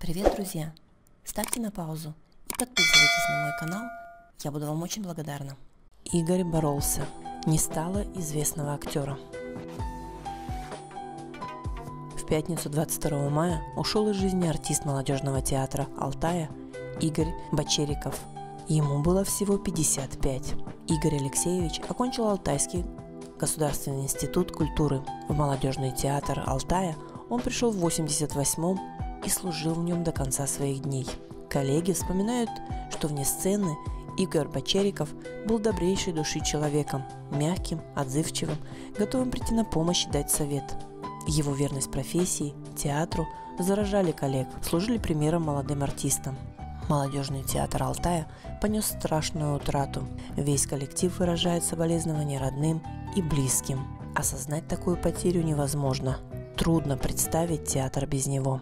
Привет, друзья! Ставьте на паузу и подписывайтесь на мой канал, я буду вам очень благодарна. Игорь боролся, не стало известного актера. В пятницу 22 мая ушел из жизни артист молодежного театра Алтая Игорь Бочериков. Ему было всего 55. Игорь Алексеевич окончил Алтайский государственный институт культуры. В молодежный театр Алтая он пришел в 88 и служил в нем до конца своих дней. Коллеги вспоминают, что вне сцены Игорь Бочериков был добрейшей души человеком, мягким, отзывчивым, готовым прийти на помощь и дать совет. Его верность профессии, театру заражали коллег, служили примером молодым артистам. Молодежный театр Алтая понес страшную утрату. Весь коллектив выражает соболезнования родным и близким. Осознать такую потерю невозможно. Трудно представить театр без него.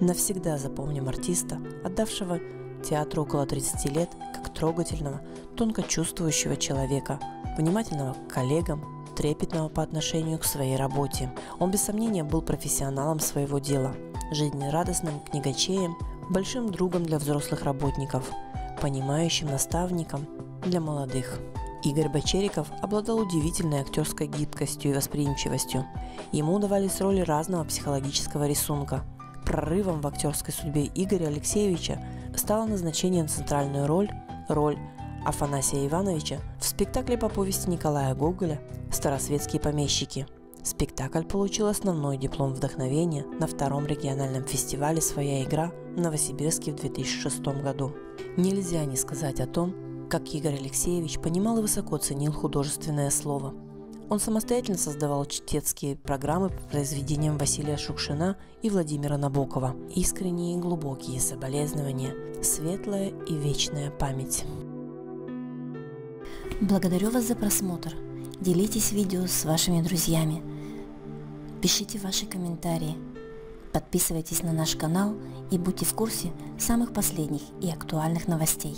Навсегда запомним артиста, отдавшего театру около 30 лет, как трогательного, тонко чувствующего человека, внимательного к коллегам, трепетного по отношению к своей работе. Он без сомнения был профессионалом своего дела, жизнерадостным книгачеем, большим другом для взрослых работников, понимающим наставником для молодых. Игорь Бочериков обладал удивительной актерской гибкостью и восприимчивостью. Ему удавались роли разного психологического рисунка. Прорывом в актерской судьбе Игоря Алексеевича стало назначение на центральную роль, роль Афанасия Ивановича в спектакле по повести Николая Гоголя «Старосветские помещики». Спектакль получил основной диплом вдохновения на втором региональном фестивале «Своя игра» в Новосибирске в 2006 году. Нельзя не сказать о том, как Игорь Алексеевич понимал и высоко ценил художественное слово. Он самостоятельно создавал чтецкие программы по произведениям Василия Шукшина и Владимира Набокова. Искренние и глубокие соболезнования, светлая и вечная память. Благодарю вас за просмотр. Делитесь видео с вашими друзьями. Пишите ваши комментарии. Подписывайтесь на наш канал и будьте в курсе самых последних и актуальных новостей.